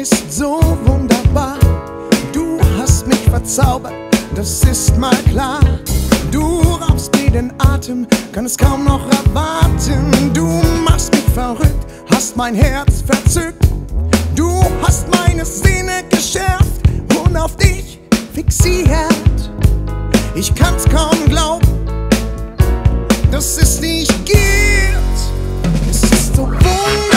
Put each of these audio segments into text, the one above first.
Ist so wunderbar. Du hast mich verzaubert, das ist mal klar. Du raubst mir den Atem, kann es kaum noch erwarten. Du machst mich verrückt, hast mein Herz verzückt. Du hast meine Sinne geschärft und auf dich fixiert. Ich kann's kaum glauben, dass es dich gibt. Es ist so wunder,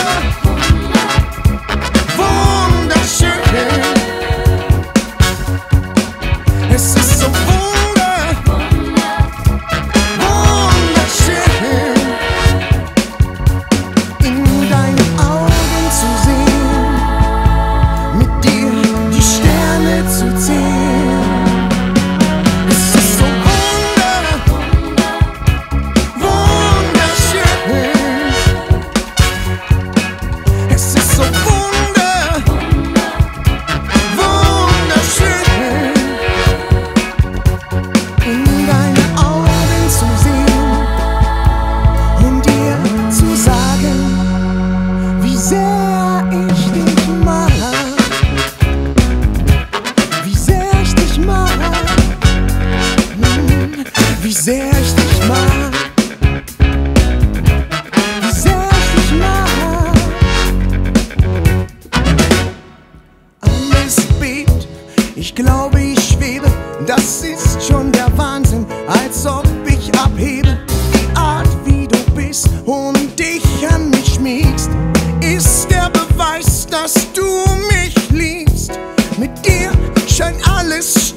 glaube, ich schwebe. Das ist schon der Wahnsinn, als ob ich abhebe. Die Art, wie du bist und dich an mich schmiegst, ist der Beweis, dass du mich liebst. Mit dir scheint alles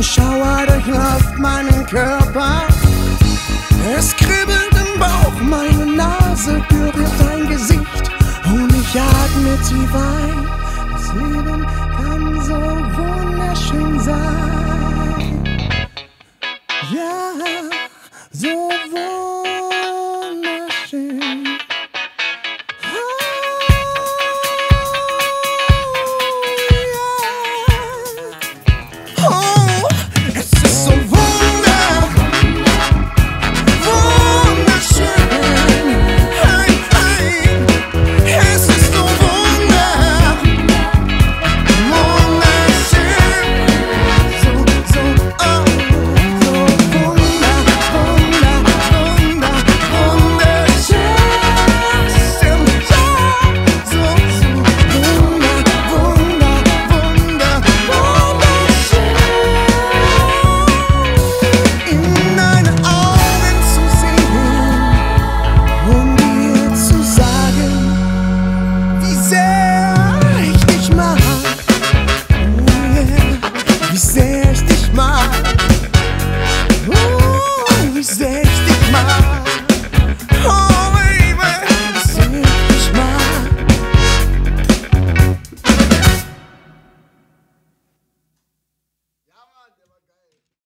Ein Schauer durchläuft meinen Körper. Es kribbelt im Bauch, meine Nase berührt dein Gesicht. Und ich atme tief ein. Das Leben kann so wunderschön sein. Ja, so wunderschön.